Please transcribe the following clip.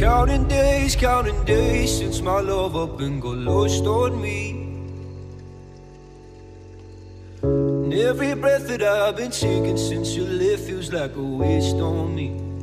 Counting days, counting days since my love up and got lost on me. And every breath that I've been taking since you left feels like a waste on me.